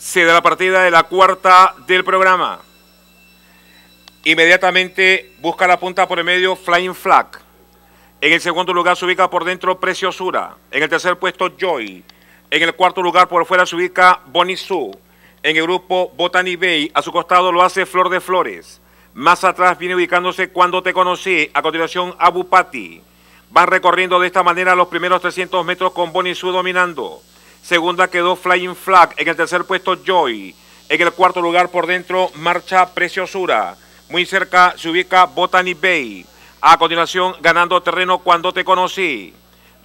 se da la partida de la cuarta del programa. Inmediatamente busca la punta por el medio Flying Flag. En el segundo lugar se ubica por dentro Preciosura. En el tercer puesto Joy. En el cuarto lugar por fuera se ubica Bonisu. En el grupo Botany Bay a su costado lo hace Flor de Flores. Más atrás viene ubicándose Cuando Te Conocí. A continuación Abu Pati. Van recorriendo de esta manera los primeros 300 metros con Bonisu dominando. Segunda quedó Flying Flag. En el tercer puesto Joy. En el cuarto lugar por dentro marcha Preciosura. Muy cerca se ubica Botany Bay. A continuación ganando terreno cuando te conocí.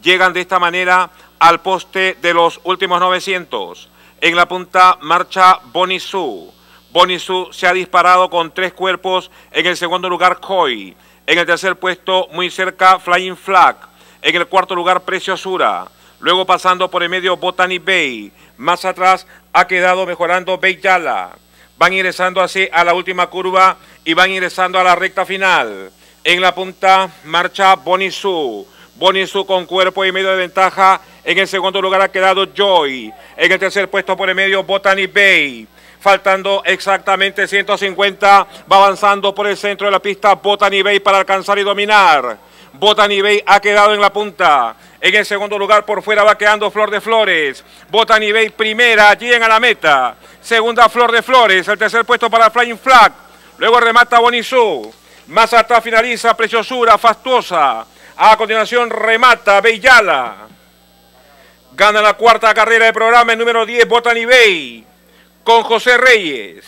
Llegan de esta manera al poste de los últimos 900. En la punta marcha Bonisu. Bonisu se ha disparado con tres cuerpos. En el segundo lugar Koi. En el tercer puesto muy cerca Flying Flag. En el cuarto lugar Preciosura. Luego pasando por el medio Botany Bay. Más atrás ha quedado mejorando Yala. Van ingresando así a la última curva y van ingresando a la recta final. En la punta marcha Bonisu. Bonisu con cuerpo y medio de ventaja. En el segundo lugar ha quedado Joy. En el tercer puesto por el medio Botany Bay. Faltando exactamente 150. Va avanzando por el centro de la pista Botany Bay para alcanzar y dominar. Botany Bay ha quedado en la punta. En el segundo lugar por fuera va quedando Flor de Flores. Botany Bay primera, en a la meta. Segunda Flor de Flores. El tercer puesto para Flying Flag. Luego remata Bonisu. Más atrás finaliza Preciosura, Fastuosa. A continuación remata Bellala. Gana la cuarta carrera del programa el número 10 Botany Bay con José Reyes.